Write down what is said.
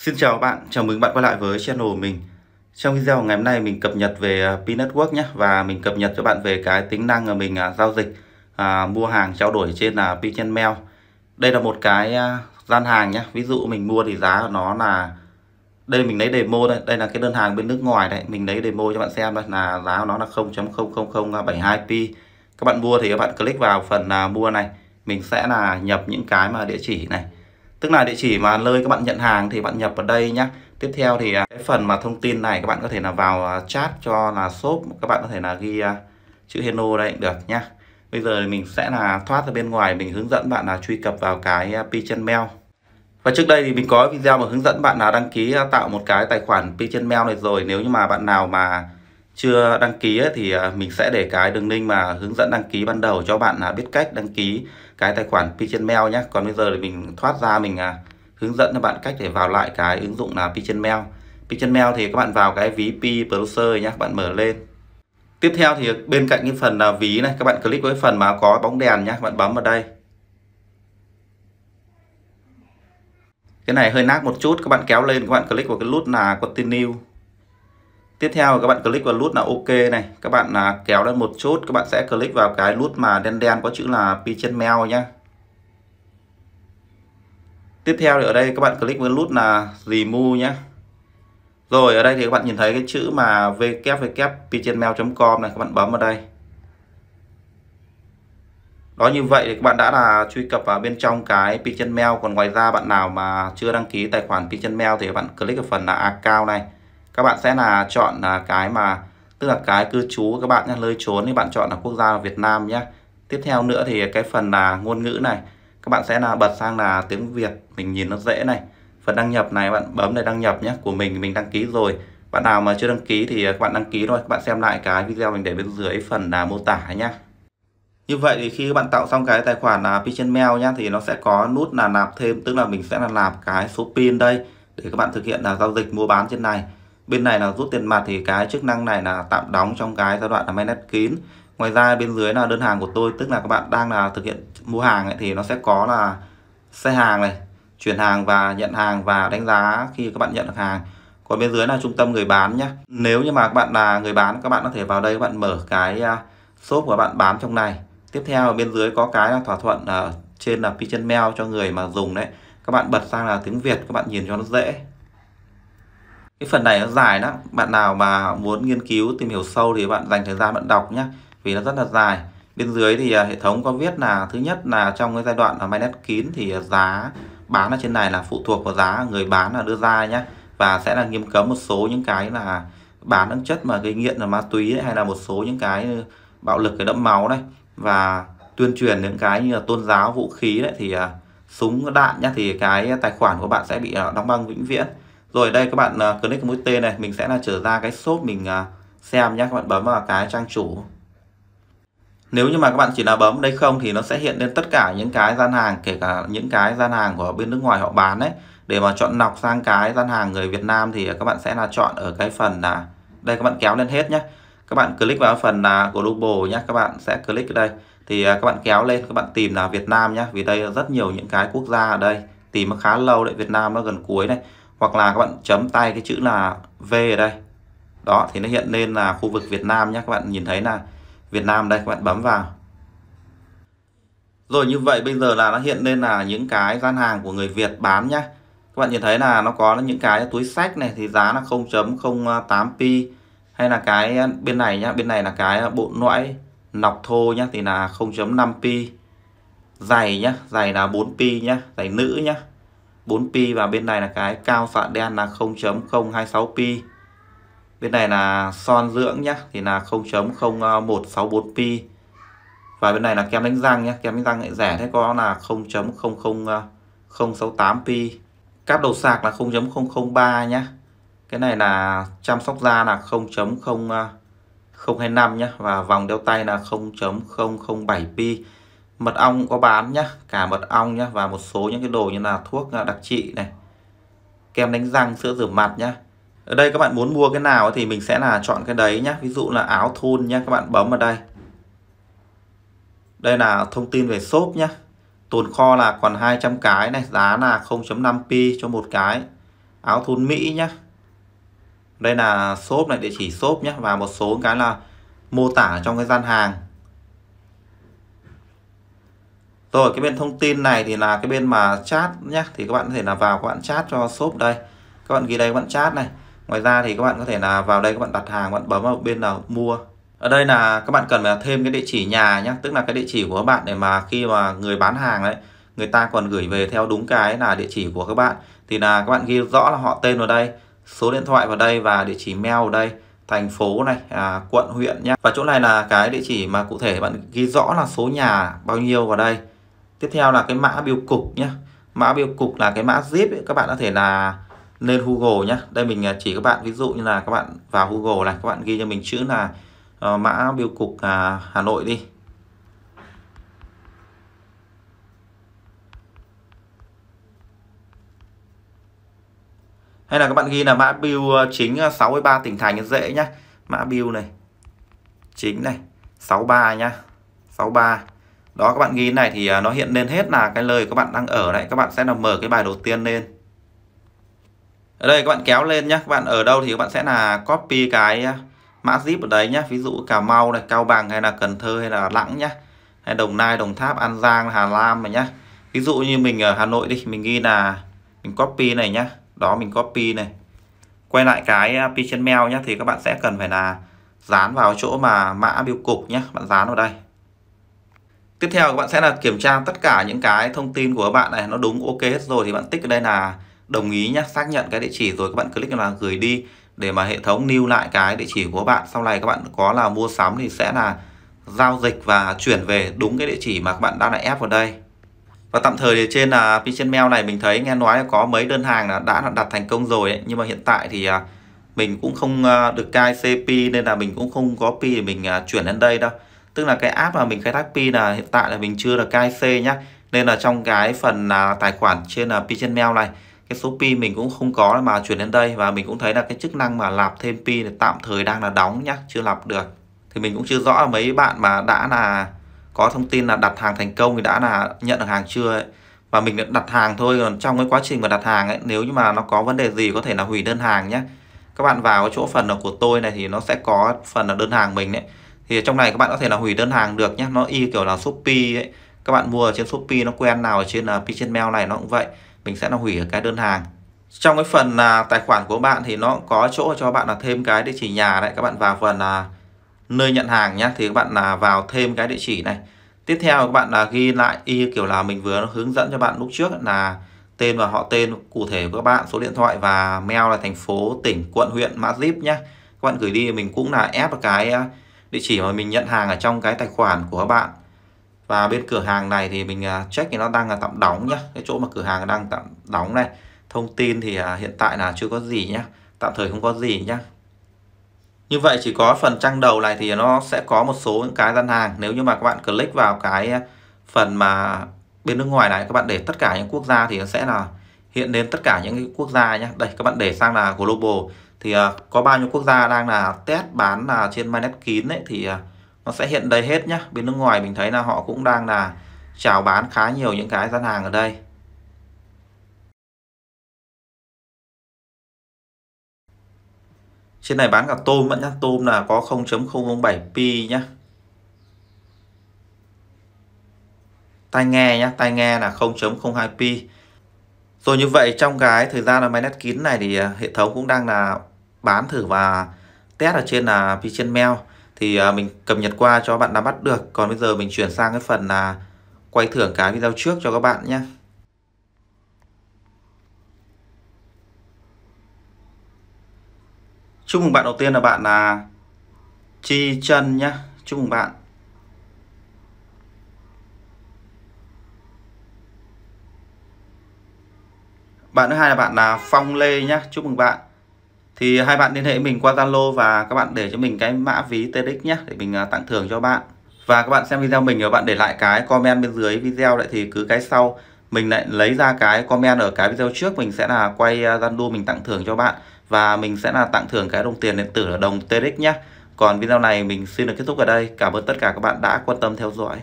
Xin chào các bạn, chào mừng bạn quay lại với channel của mình. Trong video ngày hôm nay mình cập nhật về à, P Network nhé và mình cập nhật cho bạn về cái tính năng mà mình à, giao dịch à, mua hàng trao đổi trên là P Mail. Đây là một cái à, gian hàng nhé. Ví dụ mình mua thì giá của nó là đây mình lấy demo đây, đây là cái đơn hàng bên nước ngoài đấy mình lấy demo cho bạn xem đây là giá của nó là 0.00072p. Các bạn mua thì các bạn click vào phần à, mua này, mình sẽ là nhập những cái mà địa chỉ này tức là địa chỉ mà nơi các bạn nhận hàng thì bạn nhập vào đây nhé tiếp theo thì à, cái phần mà thông tin này các bạn có thể là vào à, chat cho là shop, các bạn có thể là ghi à, chữ hello đây được nhá. Bây giờ mình sẽ là thoát ra bên ngoài, mình hướng dẫn bạn là truy cập vào cái Pigeon Mail. Và trước đây thì mình có video mà hướng dẫn bạn là đăng ký tạo một cái tài khoản Pigeon Mail này rồi. Nếu như mà bạn nào mà chưa đăng ký thì à, mình sẽ để cái đường link mà hướng dẫn đăng ký ban đầu cho bạn à, biết cách đăng ký cái tài khoản Pigeon Mail nhé còn bây giờ thì mình thoát ra mình à, hướng dẫn cho bạn cách để vào lại cái ứng dụng là Pigeon Mail. Pigeon Mail thì các bạn vào cái ví P Browser nhé các bạn mở lên. Tiếp theo thì bên cạnh cái phần là ví này, các bạn click với phần mà có bóng đèn nhé các bạn bấm vào đây. Cái này hơi nát một chút, các bạn kéo lên, các bạn click vào cái nút là continue tiếp theo, các bạn click vào nút là ok này. Các bạn là kéo lên một chút, các bạn sẽ click vào cái nút mà đen đen có chữ là pigeon mail nhé tiếp theo thì ở đây các bạn click vào nút là remove nhé rồi, ở đây thì các bạn nhìn thấy cái chữ mà www.pigeonmail.com này, các bạn bấm vào đây. Đó, như vậy thì các bạn đã là truy cập vào bên trong cái Pigeon Mail còn ngoài ra, bạn nào mà chưa đăng ký tài khoản Pigeon Mail thì các bạn click vào phần là account này các bạn sẽ là chọn là cái mà, tức là cái cư trú các bạn nhé nơi trốn thì bạn chọn là quốc gia là Việt Nam nhé tiếp theo nữa thì cái phần là ngôn ngữ này. Các bạn sẽ là bật sang là tiếng Việt, mình nhìn nó dễ này. Phần đăng nhập này bạn bấm để đăng nhập nhé của mình mình đăng ký rồi. Bạn nào mà chưa đăng ký thì các bạn đăng ký thôi, các bạn xem lại cái video mình để bên dưới phần là mô tả nhé như vậy thì khi các bạn tạo xong cái tài khoản là Pigeon Mail nhá, thì nó sẽ có nút là nạp thêm, tức là mình sẽ là nạp cái số pin đây để các bạn thực hiện là giao dịch mua bán trên này bên này là rút tiền mặt thì cái chức năng này là tạm đóng trong cái giai đoạn là mainnet kín. Ngoài ra bên dưới là đơn hàng của tôi tức là các bạn đang là thực hiện mua hàng ấy, thì nó sẽ có là xe hàng này chuyển hàng và nhận hàng và đánh giá khi các bạn nhận được hàng. Còn bên dưới là trung tâm người bán nhé nếu như mà các bạn là người bán các bạn có thể vào đây các bạn mở cái à, shop của bạn bán trong này. Tiếp theo bên dưới có cái là thỏa thuận ở trên là Pigeon Mail cho người mà dùng đấy. Các bạn bật sang là tiếng Việt các bạn nhìn cho nó dễ cái phần này nó dài lắm. Bạn nào mà muốn nghiên cứu tìm hiểu sâu thì bạn dành thời gian bạn đọc nhé vì nó rất là dài. Bên dưới thì à, hệ thống có viết là thứ nhất là trong cái giai đoạn là mainnet kín thì à, giá bán ở trên này là phụ thuộc vào giá người bán là đưa ra nhé và sẽ là nghiêm cấm một số những cái là bán những chất mà gây nghiện là ma túy ấy, hay là một số những cái bạo lực cái đẫm máu này. Và tuyên truyền những cái như là tôn giáo vũ khí đấy thì à, súng đạn nhá thì cái tài khoản của bạn sẽ bị đóng băng vĩnh viễn rồi đây các bạn uh, click mũi tên này mình sẽ là trở ra cái shop mình uh, xem nhé các bạn bấm vào cái trang chủ. Nếu như mà các bạn chỉ là bấm đây không thì nó sẽ hiện lên tất cả những cái gian hàng kể cả những cái gian hàng của bên nước ngoài họ bán đấy để mà chọn lọc sang cái gian hàng người Việt Nam thì các bạn sẽ là chọn ở cái phần là đây các bạn kéo lên hết nhé các bạn click vào phần là global nhé các bạn sẽ click ở đây. Thì à, các bạn kéo lên các bạn tìm là Việt Nam nhé vì đây rất nhiều những cái quốc gia ở đây tìm nó khá lâu đấy Việt Nam nó gần cuối này hoặc là các bạn chấm tay cái chữ là V ở đây. Đó, thì nó hiện lên là khu vực Việt Nam nhé các bạn nhìn thấy là Việt Nam đây, các bạn bấm vào. Rồi như vậy bây giờ là nó hiện lên là những cái gian hàng của người Việt bán nhá. Các bạn nhìn thấy là nó có những cái túi sách này thì giá là 0.08 pi hay là cái bên này nhá, bên này là cái bộ nõi nọc thô nhá, thì là 0.5 pi. Giày nhá, giày là 4 pi nhá, giày nữ nhá. 4pi và bên này là cái cao xạ đen là 0.026pi bên này là son dưỡng nhá, thì là 0.0164pi và bên này là kem đánh răng nhé kem đánh răng lại rẻ thế, có là 0.00068pi cáp đầu sạc là 0.003 nhé cái này là chăm sóc da là 0.025 à, nhé và vòng đeo tay là 0.007pi mật ong có bán nhá, cả mật ong nhá và một số những cái đồ như là thuốc à, đặc trị này. Kem đánh răng, sữa rửa mặt nhá. Ở đây các bạn muốn mua cái nào thì mình sẽ là chọn cái đấy nhá. Ví dụ là áo thun nhá, các bạn bấm vào đây. Đây là thông tin về shop nhá. Tồn kho là còn 200 cái này, giá là 0.5 pi cho một cái. Áo thun Mỹ nhá. Đây là shop này, địa chỉ shop nhé và một số cái là mô tả trong cái gian hàng rồi cái bên thông tin này thì là cái bên mà chat nhé thì các bạn có thể là vào các bạn chat cho shop đây. Các bạn ghi đây các bạn chat này. Ngoài ra thì các bạn có thể là vào đây các bạn đặt hàng các bạn bấm vào bên nào mua. Ở đây là các bạn cần phải thêm cái địa chỉ nhà nhé tức là cái địa chỉ của các bạn để mà khi mà người bán hàng đấy người ta còn gửi về theo đúng cái là địa chỉ của các bạn. Thì là các bạn ghi rõ là họ tên vào đây số điện thoại vào đây và địa chỉ mail vào đây thành phố này à, quận huyện nhé và chỗ này là cái địa chỉ mà cụ thể bạn ghi rõ là số nhà bao nhiêu vào đây tiếp theo là cái mã biêu cục nhé mã biêu cục là cái mã zip ấy. các bạn có thể là lên Google nhé đây mình à, chỉ các bạn ví dụ như là các bạn vào Google này các bạn ghi cho mình chữ là uh, mã biêu cục uh, Hà Nội đi. Hay là các bạn ghi là mã bill à, chính 63 tỉnh thành dễ nhá. Mã bill này chính này 63 nhá. 63 đó các bạn ghi này thì à, nó hiện lên hết là cái lời các bạn đang ở đấy. Các bạn sẽ là mở cái bài đầu tiên lên. Ở đây các bạn kéo lên nhá. Các bạn ở đâu thì các bạn sẽ là copy cái à, mã zip ở đấy nhá. Ví dụ Cà Mau này Cao Bằng hay là Cần Thơ hay là Lãng nhá. Hay Đồng Nai Đồng Tháp An Giang Hà Nam này nhá. Ví dụ như mình ở Hà Nội đi mình ghi là mình copy này nhá. Đó mình copy này. Quay lại cái à, uh, pigeon mail nhé thì các bạn sẽ cần phải là dán vào chỗ mà mã biêu cục nhé bạn dán vào đây tiếp theo các bạn sẽ là kiểm tra tất cả những cái thông tin của các bạn này nó đúng ok hết rồi thì bạn tích ở đây là đồng ý nhé xác nhận cái địa chỉ rồi các bạn click là gửi đi để mà hệ thống lưu lại cái địa chỉ của các bạn sau này các bạn có là mua sắm thì sẽ là giao dịch và chuyển về đúng cái địa chỉ mà các bạn đã là ép vào đây và tạm thời thì trên là Pigeon Mail này mình thấy nghe nói là có mấy đơn hàng là đã đặt thành công rồi ấy. Nhưng mà hiện tại thì uh, mình cũng không uh, được cai CP nên là mình cũng không có pi để mình uh, chuyển lên đây đâu. Tức là cái app mà mình khai thác pi là hiện tại là mình chưa được KIC nhá. Nên là trong cái phần à, tài khoản trên là Pigeon Mail này cái số pi mình cũng không có mà chuyển lên đây và mình cũng thấy là cái chức năng mà lạp thêm pi là tạm thời đang là đóng nhá, chưa lạp được. Thì mình cũng chưa rõ là mấy bạn mà đã là có thông tin là đặt hàng thành công thì đã là nhận được hàng chưa ấy. và mình đặt hàng thôi còn trong cái quá trình mà đặt hàng ấy nếu như mà nó có vấn đề gì có thể là hủy đơn hàng nhé các bạn vào cái chỗ phần là của tôi này thì nó sẽ có phần là đơn hàng mình đấy thì trong này các bạn có thể là hủy đơn hàng được nhé nó y kiểu là shopee ấy. Các bạn mua ở trên shopee nó quen nào ở trên là uh, mail này nó cũng vậy. Mình sẽ là hủy ở cái đơn hàng. Trong cái phần là tài khoản của bạn thì nó có chỗ cho bạn là thêm cái địa chỉ nhà đấy. Các bạn vào phần là nơi nhận hàng nhé thì các bạn là vào thêm cái địa chỉ này. Tiếp theo các bạn là ghi lại y kiểu là mình vừa hướng dẫn cho bạn lúc trước là tên và họ tên cụ thể của các bạn số điện thoại và mail là thành phố tỉnh quận huyện mã zip nhé các bạn gửi đi mình cũng là ép cái à, địa chỉ mà mình nhận hàng ở trong cái tài khoản của các bạn. Và bên cửa hàng này thì mình à, check thì nó đang là tạm đóng nhá. Cái chỗ mà cửa hàng đang tạm đóng này. Thông tin thì à, hiện tại là chưa có gì nhá. Tạm thời không có gì nhá. Như vậy chỉ có phần trang đầu này thì nó sẽ có một số những cái gian hàng. Nếu như mà các bạn click vào cái phần mà bên nước ngoài này, các bạn để tất cả những quốc gia thì nó sẽ là hiện lên tất cả những cái quốc gia nhé đây, các bạn để sang là global thì uh, có bao nhiêu quốc gia đang là test bán là trên mainnet kín đấy thì uh, nó sẽ hiện đây hết nhá. Bên nước ngoài mình thấy là họ cũng đang là chào bán khá nhiều những cái gian hàng ở đây. Trên này bán cả tôm vẫn nhá. Tôm là có 0.007 pi nhá. Tai nghe nhá. Tai nghe là 0.02 pi. Rồi như vậy trong cái thời gian là máy nét kín này thì à, hệ thống cũng đang là bán thử và test ở trên là Pigeon Mail. Thì à, mình cập nhật qua cho bạn nắm bắt được. Còn bây giờ mình chuyển sang cái phần là quay thưởng cái video trước cho các bạn nhé. Chúc mừng bạn đầu tiên là bạn là Chi Chân nhé. Chúc mừng bạn. Bạn thứ hai là bạn là Phong Lê nhé. Chúc mừng bạn. Thì hai bạn liên hệ mình qua Zalo và các bạn để cho mình cái mã ví TEDx nhé, để mình à, tặng thưởng cho bạn. Và các bạn xem video mình và bạn để lại cái comment bên dưới video lại thì cứ cái sau, mình lại lấy ra cái comment ở cái video trước, mình sẽ là quay à, Zalo mình tặng thưởng cho bạn và mình sẽ là tặng thưởng cái đồng tiền điện tử là đồng TRX nhé. Còn video này mình xin được kết thúc ở đây. Cảm ơn tất cả các bạn đã quan tâm theo dõi.